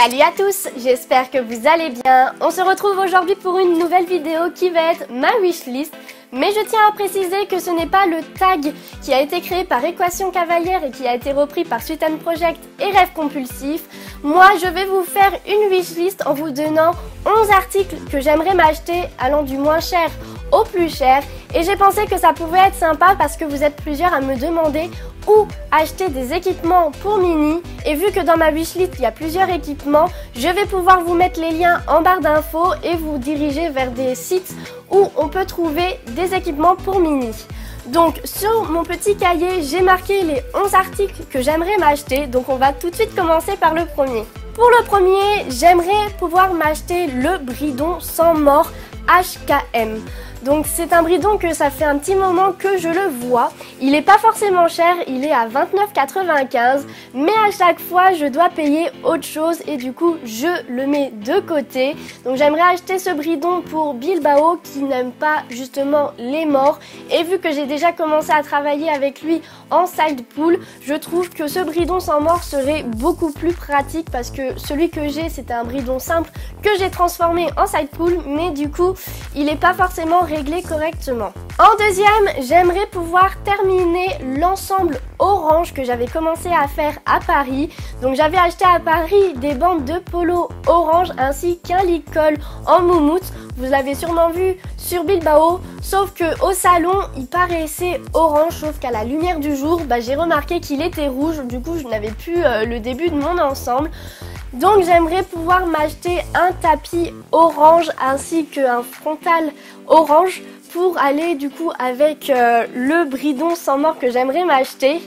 Salut à tous, j'espère que vous allez bien. On se retrouve aujourd'hui pour une nouvelle vidéo qui va être ma wishlist. Mais je tiens à préciser que ce n'est pas le tag qui a été créé par Équation Cavalière et qui a été repris par Sweet Project et Rêve Compulsif. Moi, je vais vous faire une wishlist en vous donnant 11 articles que j'aimerais m'acheter allant du moins cher au plus cher. Et j'ai pensé que ça pouvait être sympa parce que vous êtes plusieurs à me demander où acheter des équipements pour Mini. Et vu que dans ma wishlist il y a plusieurs équipements, je vais pouvoir vous mettre les liens en barre d'infos et vous diriger vers des sites où on peut trouver des équipements pour Mini. Donc sur mon petit cahier, j'ai marqué les 11 articles que j'aimerais m'acheter. Donc on va tout de suite commencer par le premier. Pour le premier, j'aimerais pouvoir m'acheter le bridon sans mort HKM. Donc c'est un bridon que ça fait un petit moment que je le vois. Il n'est pas forcément cher, il est à 29,95 mais à chaque fois je dois payer autre chose et du coup je le mets de côté. Donc j'aimerais acheter ce bridon pour Bilbao qui n'aime pas justement les morts et vu que j'ai déjà commencé à travailler avec lui en side pool, je trouve que ce bridon sans mort serait beaucoup plus pratique parce que celui que j'ai c'était un bridon simple que j'ai transformé en side pool mais du coup il n'est pas forcément réglé correctement. En deuxième, j'aimerais pouvoir terminer l'ensemble orange que j'avais commencé à faire à Paris. Donc j'avais acheté à Paris des bandes de polo orange ainsi qu'un licol en moumoute. Vous l'avez sûrement vu sur Bilbao, sauf que au salon il paraissait orange, sauf qu'à la lumière du jour, bah, j'ai remarqué qu'il était rouge. Du coup, je n'avais plus euh, le début de mon ensemble. Donc j'aimerais pouvoir m'acheter un tapis orange ainsi qu'un frontal orange pour aller du coup avec euh, le bridon sans mort que j'aimerais m'acheter.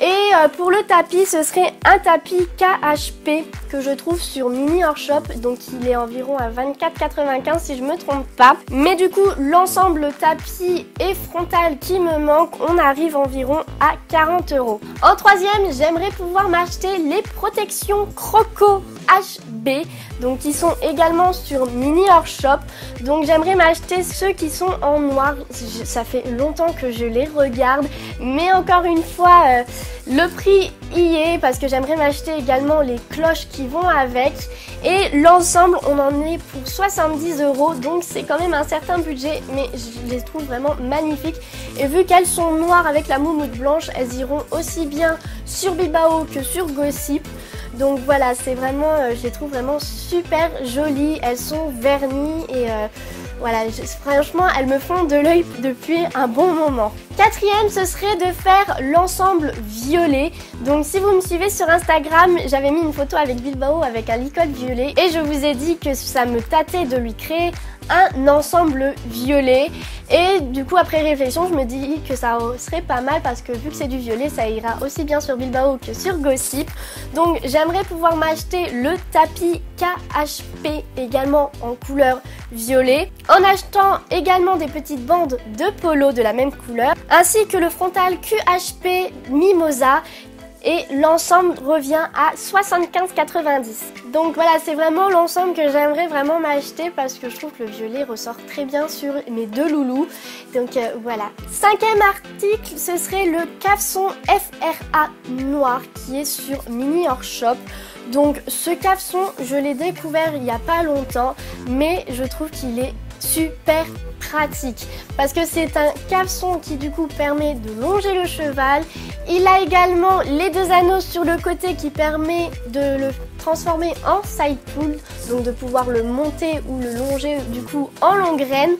Et euh, pour le tapis, ce serait un tapis KHP que je trouve sur Mini Shop. Donc il est environ à 24,95 si je me trompe pas. Mais du coup, l'ensemble tapis et frontal qui me manque, on arrive environ à 40 euros. En troisième, j'aimerais pouvoir m'acheter les protections Croco Donc qui sont également sur Mini Shop. Donc j'aimerais m'acheter ceux qui sont en noir. Ça fait longtemps que je les regarde. Mais encore une fois... Euh, le prix y est parce que j'aimerais m'acheter également les cloches qui vont avec. Et l'ensemble, on en est pour 70 euros. Donc c'est quand même un certain budget, mais je les trouve vraiment magnifiques. Et vu qu'elles sont noires avec la moumoute blanche, elles iront aussi bien sur Bilbao que sur Gossip. Donc voilà, c'est vraiment, euh, je les trouve vraiment super jolies. Elles sont vernies et euh, voilà, franchement, elles me font de l'œil depuis un bon moment. Quatrième, ce serait de faire l'ensemble violet. Donc si vous me suivez sur Instagram, j'avais mis une photo avec Bilbao avec un licol violet et je vous ai dit que ça me tâtait de lui créer un ensemble violet. Et du coup, après réflexion, je me dis que ça serait pas mal parce que vu que c'est du violet, ça ira aussi bien sur Bilbao que sur Gossip. Donc j'aimerais pouvoir m'acheter le tapis KHP également en couleur violet. En achetant également des petites bandes de polo de la même couleur. Ainsi que le frontal QHP Mimosa et l'ensemble revient à 75,90. Donc voilà, c'est vraiment l'ensemble que j'aimerais vraiment m'acheter parce que je trouve que le violet ressort très bien sur mes deux loulous. Donc euh, voilà. Cinquième article, ce serait le cafson FRA noir qui est sur Mini Hors Shop. Donc ce cafson, je l'ai découvert il n'y a pas longtemps, mais je trouve qu'il est super pratique parce que c'est un caleçon qui du coup permet de longer le cheval. Il a également les deux anneaux sur le côté qui permet de le transformer en side pull, donc de pouvoir le monter ou le longer du coup en longue graine.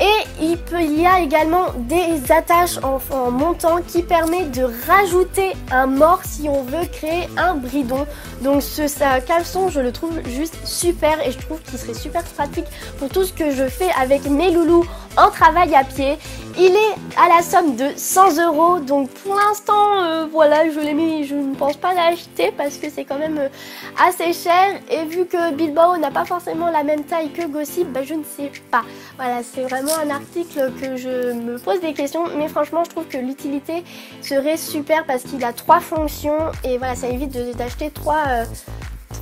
Et il, y a également des attaches en, montant qui permet de rajouter un mort si on veut créer un bridon. Donc ce, caleçon, je le trouve juste super et je trouve qu'il serait super pratique pour tout ce que je fais avec mes loulous en travail à pied. Il est à la somme de 100 euros, donc pour l'instant, euh, voilà, je l'ai mis, je ne pense pas l'acheter parce que c'est quand même euh, assez cher. Et vu que Bilbao n'a pas forcément la même taille que Gossip, bah, je ne sais pas. Voilà, c'est vraiment un article que je me pose des questions, mais franchement, je trouve que l'utilité serait super parce qu'il a trois fonctions et voilà, ça évite d'acheter trois. Euh,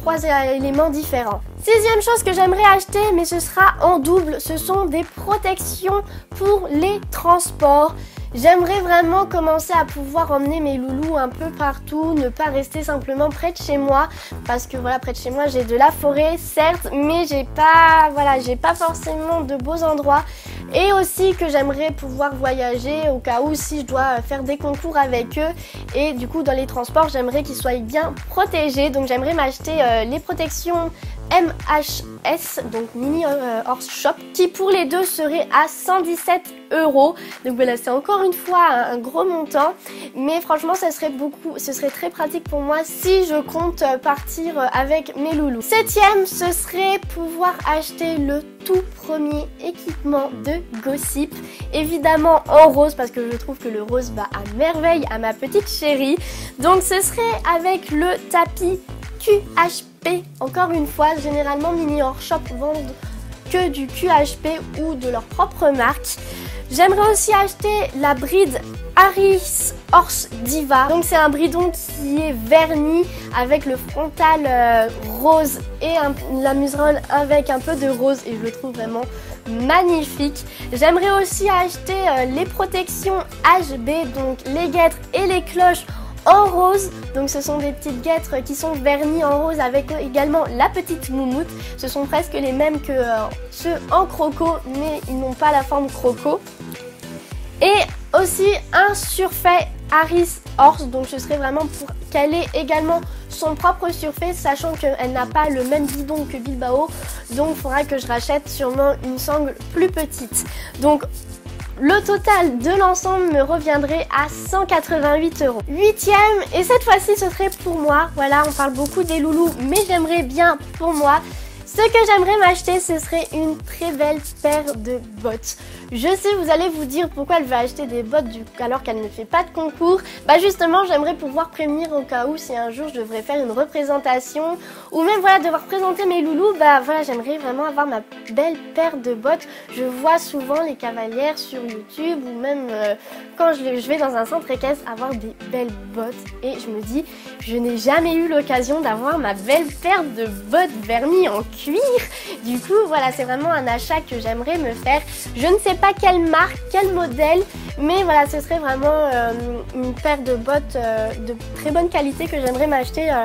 trois éléments différents. Sixième chose que j'aimerais acheter, mais ce sera en double, ce sont des protections pour les transports. J'aimerais vraiment commencer à pouvoir emmener mes loulous un peu partout, ne pas rester simplement près de chez moi parce que voilà près de chez moi j'ai de la forêt certes mais j'ai pas voilà j'ai pas forcément de beaux endroits et aussi que j'aimerais pouvoir voyager au cas où si je dois faire des concours avec eux et du coup dans les transports j'aimerais qu'ils soient bien protégés donc j'aimerais m'acheter euh, les protections MHS, donc Mini euh, Horse Shop, qui pour les deux serait à 117 euros. Donc voilà, c'est encore une fois un, gros montant, mais franchement, ça serait beaucoup, ce serait très pratique pour moi si je compte partir avec mes loulous. Septième, ce serait pouvoir acheter le tout premier équipement de Gossip, évidemment en rose parce que je trouve que le rose va à merveille à ma petite chérie. Donc ce serait avec le tapis QHP. Encore une fois, généralement Mini Shop vendent que du QHP ou de leur propre marque. J'aimerais aussi acheter la bride Harris Horse Diva. Donc c'est un bridon qui est verni avec le frontal euh, rose et la muserolle avec un peu de rose et je le trouve vraiment magnifique. J'aimerais aussi acheter euh, les protections HB, donc les guêtres et les cloches en rose. Donc ce sont des petites guêtres qui sont vernies en rose avec également la petite moumoute. Ce sont presque les mêmes que euh, ceux en croco, mais ils n'ont pas la forme croco. Et aussi un surfait Harris Horse, donc ce serait vraiment pour qu'elle ait également son propre surfait, sachant qu'elle n'a pas le même bidon que Bilbao, donc il faudra que je rachète sûrement une sangle plus petite. Donc le total de l'ensemble me reviendrait à 188 euros. Huitième, et cette fois-ci ce serait pour moi. Voilà, on parle beaucoup des loulous, mais j'aimerais bien pour moi ce que j'aimerais m'acheter, ce serait une très belle paire de bottes. Je sais, vous allez vous dire pourquoi elle veut acheter des bottes alors qu'elle ne fait pas de concours. Bah justement, j'aimerais pouvoir prévenir au cas où si un jour je devrais faire une représentation ou même voilà devoir présenter mes loulous, bah voilà, j'aimerais vraiment avoir ma belle paire de bottes. Je vois souvent les cavalières sur YouTube ou même euh, quand je, vais dans un centre équestre avoir des belles bottes et je me dis, je n'ai jamais eu l'occasion d'avoir ma belle paire de bottes vernies en Du coup, voilà, c'est vraiment un achat que j'aimerais me faire. Je ne sais pas quelle marque, quel modèle, mais voilà, ce serait vraiment euh, une paire de bottes euh, de très bonne qualité que j'aimerais m'acheter euh,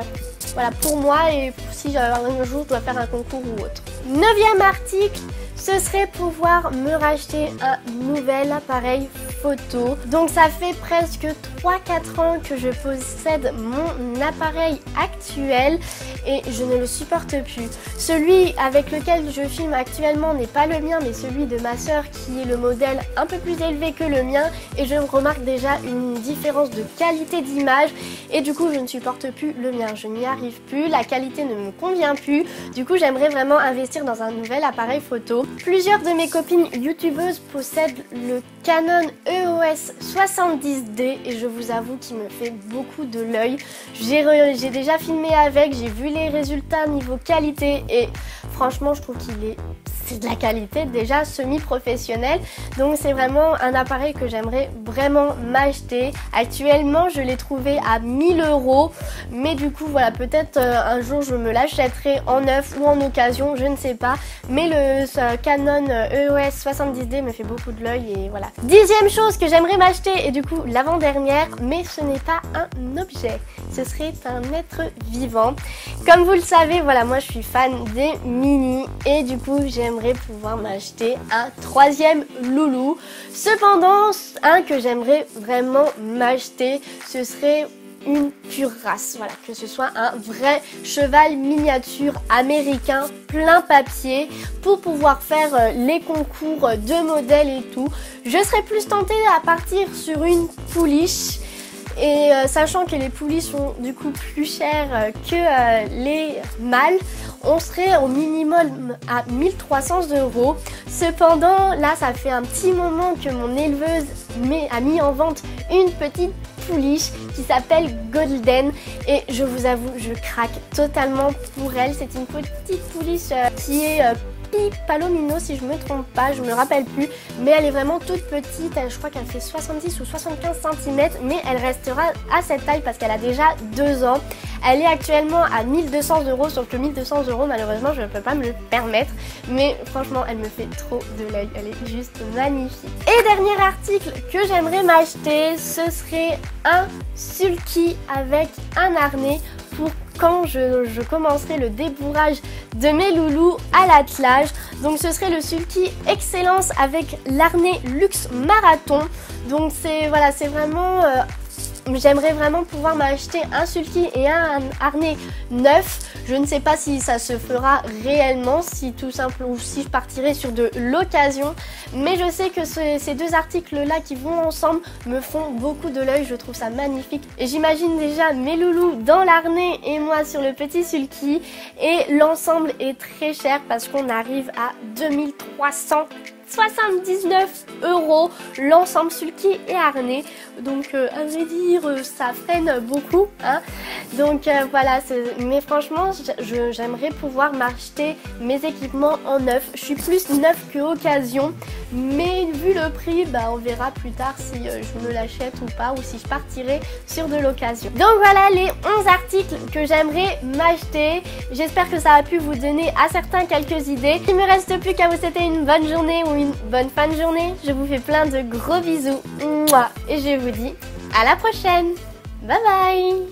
voilà, pour moi et si un jour je dois faire un concours ou autre. Neuvième article, ce serait pouvoir me racheter un nouvel appareil Donc ça fait presque 3-4 ans que je possède mon appareil actuel et je ne le supporte plus. Celui avec lequel je filme actuellement n'est pas le mien mais celui de ma soeur qui est le modèle un peu plus élevé que le mien et je remarque déjà une différence de qualité d'image et du coup je ne supporte plus le mien. Je n'y arrive plus, la qualité ne me convient plus. Du coup j'aimerais vraiment investir dans un nouvel appareil photo. Plusieurs de mes copines youtubeuses possèdent le Canon EOS 70D et je vous avoue qu'il me fait beaucoup de l'œil. J'ai déjà filmé avec, j'ai vu les résultats niveau qualité et franchement je trouve qu'il est de la qualité déjà semi-professionnelle. Donc c'est vraiment un appareil que j'aimerais vraiment m'acheter. Actuellement je l'ai trouvé à 1000 euros. Mais du coup voilà peut-être euh, un jour je me l'achèterai en neuf ou en occasion, je ne sais pas. Mais le Canon EOS 70D me fait beaucoup de l'œil et voilà. Dixième chose que j'aimerais m'acheter et du coup l'avant-dernière, mais ce n'est pas un objet. Ce serait un être vivant. Comme vous le savez, voilà, moi je suis fan des mini et du coup j'aimerais pouvoir m'acheter un troisième loulou. Cependant, un que j'aimerais vraiment m'acheter, ce serait une pure race, voilà, que ce soit un vrai cheval miniature américain plein papier pour pouvoir faire euh, les concours de modèles et tout. Je serais plus tentée à partir sur une pouliche et euh, sachant que les poulies sont du coup plus chères euh, que les mâles, on serait au minimum à 1300 euros. Cependant, là, ça fait un petit moment que mon éleveuse a mis en vente une petite pouliche qui s'appelle Golden et je vous avoue, je craque totalement pour elle. C'est une petite pouliche euh, qui est euh, Palomino si je me trompe pas, je me rappelle plus, mais elle est vraiment toute petite, je crois qu'elle fait 70 ou 75 cm, mais elle restera à cette taille parce qu'elle a déjà 2 ans. Elle est actuellement à 1200 euros, sauf que 1200 euros malheureusement je ne peux pas me le permettre, mais franchement elle me fait trop de l'œil, elle est juste magnifique. Et dernier article que j'aimerais m'acheter, ce serait un sulky avec un harnais pour quand je, commencerai le débourrage de mes loulous à l'attelage. Donc ce serait le sulky Excellence avec l'arnais Luxe Marathon. Donc c'est voilà, c'est vraiment euh, J'aimerais vraiment pouvoir m'acheter un sulky et un harnais neuf. Je ne sais pas si ça se fera réellement, si tout simple ou si je partirai sur de l'occasion. Mais je sais que ces deux articles-là qui vont ensemble me font beaucoup de l'œil. Je trouve ça magnifique. Et j'imagine déjà mes loulous dans l'harnais et moi sur le petit sulky. Et l'ensemble est très cher parce qu'on arrive à 2300 79 euros l'ensemble sulky et harnais. Donc euh, à vrai dire euh, ça freine beaucoup. Hein. Donc euh, voilà, mais franchement j'aimerais pouvoir m'acheter mes équipements en neuf. Je suis plus neuf que occasion. Mais vu le prix, bah, on verra plus tard si je me l'achète ou pas ou si je partirai sur de l'occasion. Donc voilà les 11 articles que j'aimerais m'acheter. J'espère que ça a pu vous donner à certains quelques idées. Il me reste plus qu'à vous souhaiter une bonne journée ou une bonne fin de journée. Je vous fais plein de gros bisous. Et je vous dis à la prochaine. Bye bye